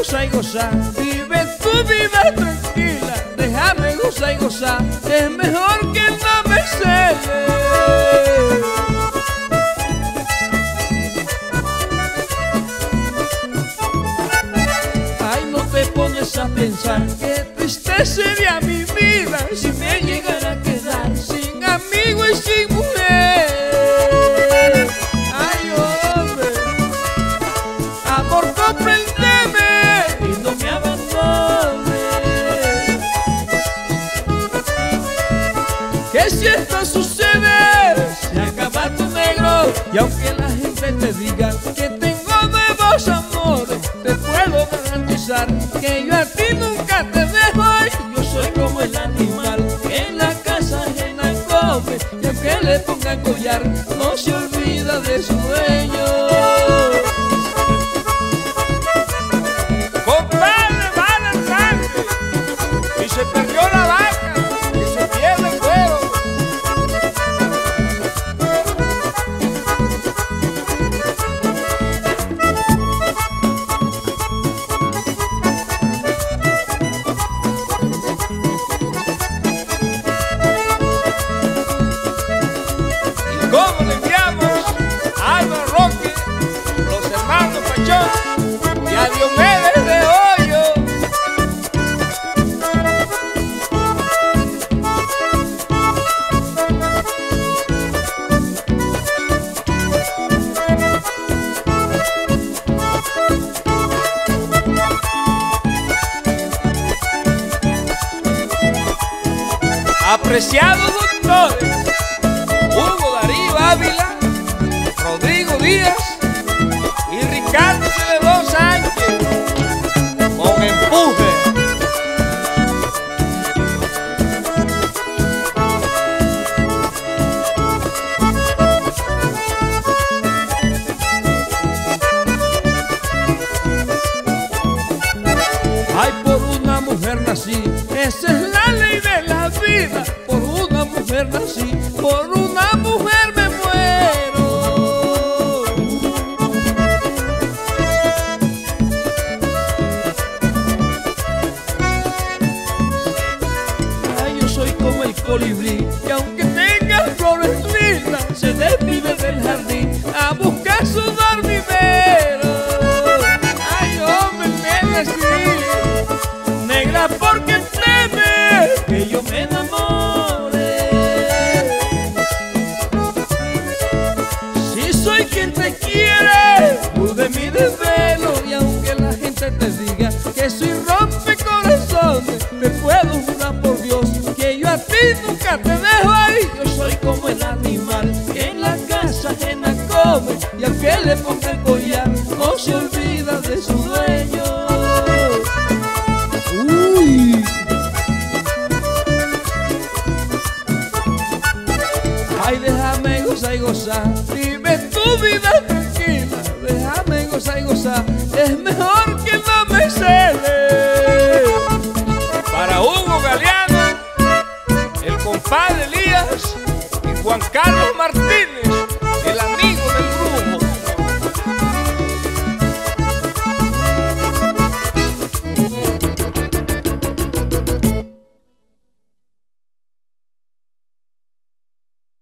gozar. Vive tu vida tranquila, déjame gozar y gozar. Es mejor que no me cele. Ay, no te pones a pensar que triste sería mi vida si me llegara a quedar sin amigo y sin gente te diga que tengo nuevos amores, te puedo garantizar que yo a ti nunca te dejo yo soy como el animal en la casa ajena come y aunque le pongan collar no se olvida de su dueño. Pachón y a Diomedes de Hoyo? Apreciados mujer nací, esa es la ley de la vida. Por una mujer nací, por una mujer me muero. Ay, yo soy como el colibrí, que aunque nunca te dejo ahí. Yo soy como el animal que en la casa ajena come y aunque le ponga el collar no se olvida de su dueño. Uy. Ay, déjame gozar y gozar, vive tu vida tranquila, déjame gozar y gozar, es mejor el compadre Elías y Juan Carlos Martínez,